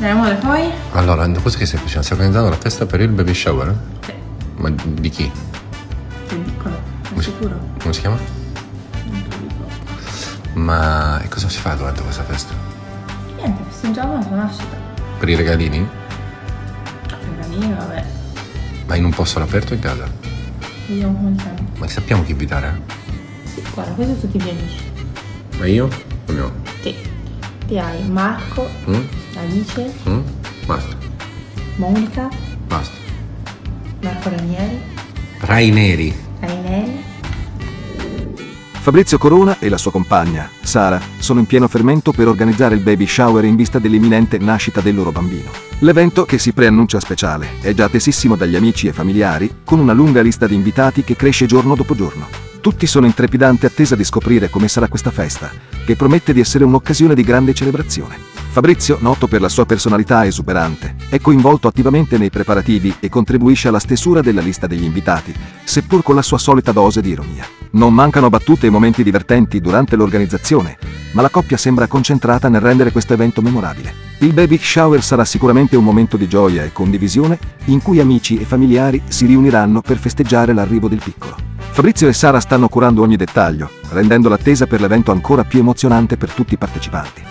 Dai amore, poi? Allora, cos'è che stai facendo? Stai organizzando la festa per il baby shower? Sì, Ma di chi? sei piccolo, è si- sicuro? Come si chiama? Non lo dico. Ma e cosa si fa durante questa festa? Niente, festeggiamo la sua nascita. Per i regalini? Regalini, vabbè. Ma in un posto all'aperto in casa? Vediamo come siamo. Ma sappiamo chi invitare? Sì, guarda, questi sono tutti i miei amici. Ma io? O no? Sì. Ti hai Marco, Mm? Alice, Mm? Basta, Monica, basta. Marco Ranieri, Raineri. Aineri. Fabrizio Corona e la sua compagna, Sara, sono in pieno fermento per organizzare il baby shower in vista dell'imminente nascita del loro bambino. L'evento, che si preannuncia speciale, è già attesissimo dagli amici e familiari, con una lunga lista di invitati che cresce giorno dopo giorno. Tutti sono in trepidante attesa di scoprire come sarà questa festa, che promette di essere un'occasione di grande celebrazione. Fabrizio, noto per la sua personalità esuberante, è coinvolto attivamente nei preparativi e contribuisce alla stesura della lista degli invitati, seppur con la sua solita dose di ironia. Non mancano battute e momenti divertenti durante l'organizzazione, ma la coppia sembra concentrata nel rendere questo evento memorabile. Il baby shower sarà sicuramente un momento di gioia e condivisione in cui amici e familiari si riuniranno per festeggiare l'arrivo del piccolo. Fabrizio e Sara stanno curando ogni dettaglio, rendendo l'attesa per l'evento ancora più emozionante per tutti i partecipanti.